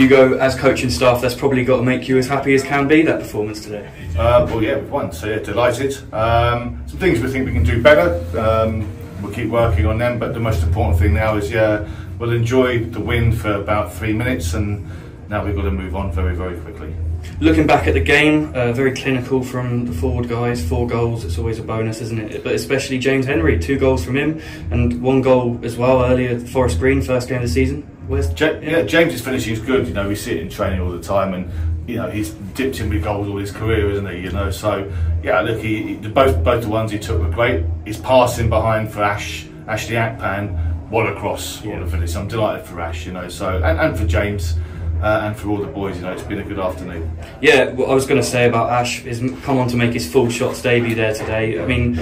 Hugo, as coaching staff, that's probably got to make you as happy as can be that performance today. Uh, well, yeah, we've won, so yeah, delighted. Um, some things we think we can do better. Um, we'll keep working on them, but the most important thing now is yeah, we'll enjoy the win for about three minutes, and now we've got to move on very, very quickly. Looking back at the game, uh, very clinical from the forward guys. Four goals, it's always a bonus, isn't it? But especially James Henry, two goals from him, and one goal as well earlier. Forest Green, first game of the season. Where's ja- yeah, James's finishing is good. You know, we see it in training all the time, and you know he's dipped in with goals all his career, isn't he? You know, so yeah, look, he, he both both the ones he took were great. His passing behind for Ash Ashley Akpan, what a cross, what a finish. I'm delighted for Ash, you know, so and, and for James. Uh, and for all the boys, you know, it's been a good afternoon. Yeah, what I was going to say about Ash is come on to make his full shots debut there today. I mean,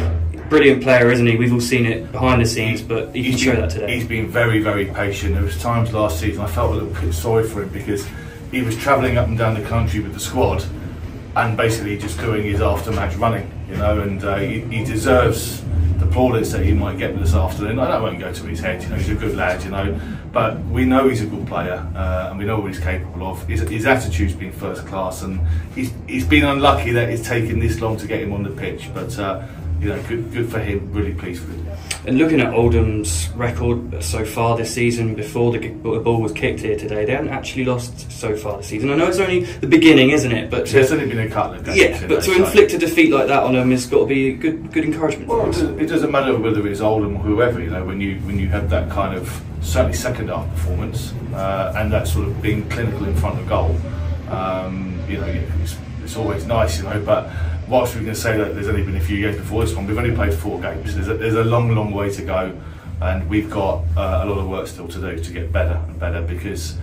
brilliant player, isn't he? We've all seen it behind the scenes, but he can show that today. He's been very, very patient. There was times last season I felt a little bit sorry for him because he was travelling up and down the country with the squad and basically just doing his after-match running, you know, and uh, he, he deserves plaudits that he might get this afternoon. I won't go to his head, you know, he's a good lad, you know, but we know he's a good player uh, and we know what he's capable of. His, his attitude's been first class and he's, he's been unlucky that it's taken this long to get him on the pitch, but uh, you know, good, good for him, really pleased with him. And looking at Oldham's record so far this season, before the, ball was kicked here today, they haven't actually lost so far this season. I know it's only the beginning, isn't it? But it's only been a couple of games. Yeah, but to inflict a defeat like that on them has got to be good, good encouragement. Well, it doesn't matter whether it's Oldham or whoever. You know, when you when you have that kind of certainly second half performance uh, and that sort of being clinical in front of goal, um, you know, it's, it's always nice. You know, but whilst we can say that there's only been a few games before this one, we've only played four games. There's a, there's a long, long way to go, and we've got uh, a lot of work still to do to get better and better because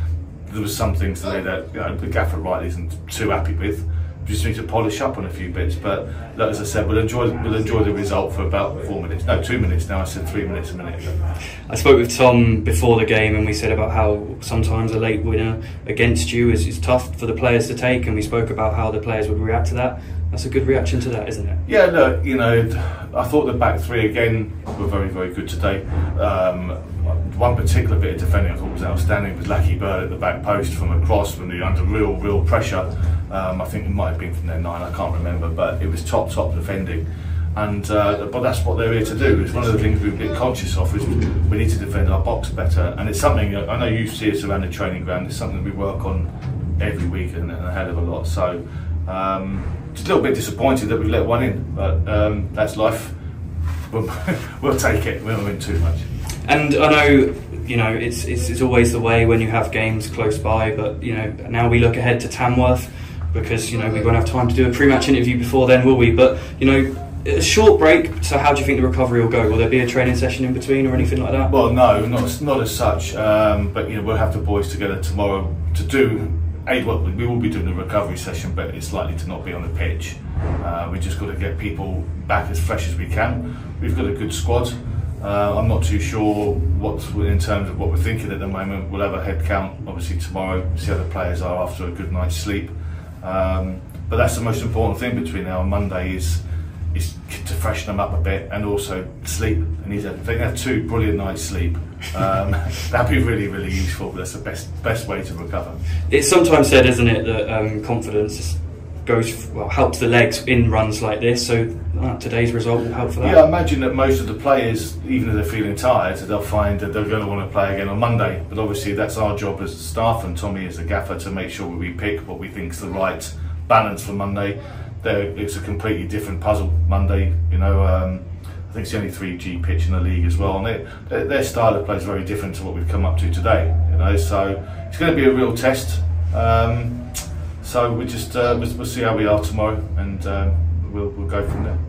there was some things today that you know, the gaffer rightly isn't too happy with just need to polish up on a few bits. But like, as I said, we'll enjoy we'll enjoy the result for about four minutes. No, two minutes now. I said three minutes a minute ago. I spoke with Tom before the game, and we said about how sometimes a late winner against you is, is tough for the players to take, and we spoke about how the players would react to that. That's a good reaction to that, isn't it? Yeah, look, you know, I thought the back three again were very, very good today. Um, one particular bit of defending I thought was outstanding was Lackey Bird at the back post from across from the under real, real pressure. Um, I think it might have been from their nine, I can't remember, but it was top, top defending. And uh, but that's what they're here to do. It's one of the things we've been conscious of is we need to defend our box better, and it's something I know you see us around the training ground. It's something we work on every week and, and a hell of a lot. So um, it's a little bit disappointed that we let one in, but um, that's life. We'll, we'll take it. We won't win too much. And I know, you know, it's, it's, it's always the way when you have games close by, but, you know, now we look ahead to Tamworth because, you know, we won't have time to do a pre match interview before then, will we? But, you know, a short break. So, how do you think the recovery will go? Will there be a training session in between or anything like that? Well, no, not not as such. Um, but you know, we'll have the boys together tomorrow to do. We will be doing a recovery session, but it's likely to not be on the pitch. Uh, we just got to get people back as fresh as we can. We've got a good squad. Uh, I'm not too sure what, in terms of what we're thinking at the moment. We'll have a head count obviously tomorrow, see how the players are after a good night's sleep. Um, but that's the most important thing between now and Monday is is to freshen them up a bit and also sleep. And he's if they have two brilliant nights sleep, um, that'd be really really useful. That's the best best way to recover. It's sometimes said, isn't it, that um, confidence goes well helps the legs in runs like this. So uh, today's result will help for that. Yeah, I imagine that most of the players, even if they're feeling tired, they'll find that they're going to want to play again on Monday. But obviously, that's our job as the staff and Tommy as a gaffer to make sure we pick what we think is the right balance for Monday. There, it's a completely different puzzle Monday. You know. Um, I think it's the only 3G pitch in the league as well, and their, their style of play is very different to what we've come up to today. You know, so it's going to be a real test. Um, so we just uh, we'll, see how we are tomorrow, and uh, we'll we'll go from there.